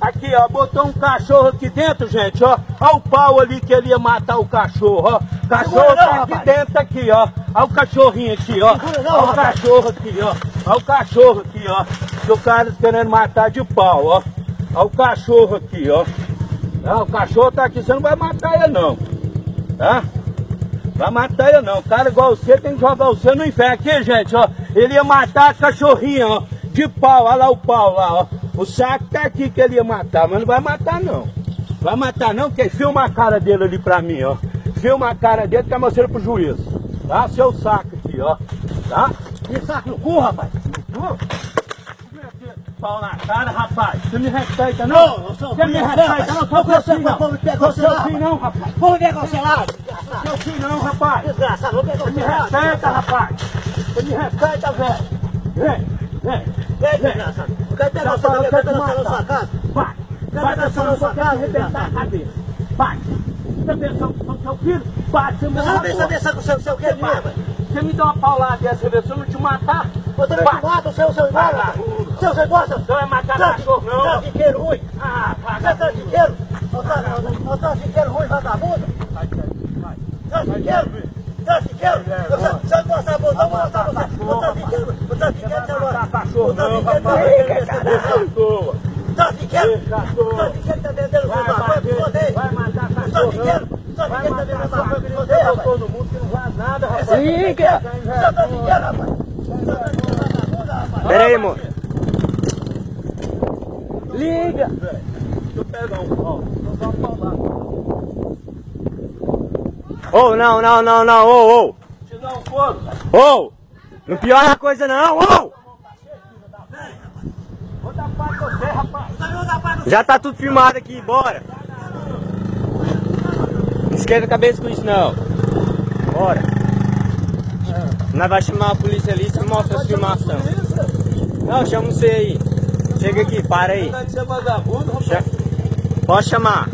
Aqui, ó, botou um cachorro aqui dentro, gente, ó. Olha o pau ali que ele ia matar o cachorro, ó. Cachorro Segura não, tá aqui rapaz. dentro aqui, ó. Olha o cachorrinho aqui, ó. Não, Olha o rapaz. cachorro aqui, ó. Olha o cachorro aqui, ó. Que o cara querendo matar de pau, ó. Olha o cachorro aqui, ó. Ah, o cachorro tá aqui, você não vai matar ele não. Tá? Vai matar ele não. Cara igual você tem que jogar você no inferno. Aqui, gente, ó. Ele ia matar a cachorrinha, ó. De pau, olha lá o pau lá, ó. O saco tá aqui que ele ia matar, mas não vai matar não. Vai matar não, porque filma a cara dele ali pra mim, ó. Filma a cara dele que tá mostrando pro juiz. Tá? Seu saco aqui, ó. Tá? E saco no cu, rapaz. Pô, Pau na cara, rapaz. Você me respeita, não? Não, eu sou Você me respeita, não? Sou seu filho, não. Sou seu filho, não, rapaz. Vamos desgraçado. Seu filho, não, rapaz. Desgraçado, vou pegar Você me respeita, rapaz. Você me respeita, velho. Vem, vem. Eu quero pegar você eu pegar você na sua casa. Vai. Vai dançando na sua casa arrebentar a cabeça. Vai. Você pensou que sou seu filho? Vai, você me Você não pensa com o seu, seu que Vai. pai, Você me dá uma paulada dessa vez, se eu não te matar. Você não vai. te mata o seu, seu irmão. Seu, seu gosta. Você vai matar Seu cachorro, não. Trafiqueiro ruim. Ah, Você é trafiqueiro. Você trafiqueiro ruim, vagabundo. Trafiqueiro. Trafiqueiro. Você você gosta da bunda, vou matar você. O trafiqueiro. O trafiqueiro você Matar cachorro, O não, trafiqueiro tá Deixa à toa. Trafiqueiro. Deixa à toa. O trafiqueiro tá vendendo Vai seus maconha pro rodeio. vai matar O cachorro. trafiqueiro. O Vai trafiqueiro tá vendendo maconha cachorro. rodeio, rapaz. Todo mundo que não faz nada, rapaz. Liga! Você é trafiqueiro, rapaz. Você. Pera aí, moço. Liga! Deixa eu pegar um pau. Ô, não, não, não, não, ô, ô. Te dá um fogo, cara. Ô! Não piora a coisa não, ô! Vou dar pau pra você, rapaz. Já tá tudo filmado aqui, bora! Não esquenta a cabeça com isso não. Bora! Nós vai chamar a polícia ali e mostra as filmações. Não, chama você aí. Chega aqui, para aí. Cha- Pode chamar.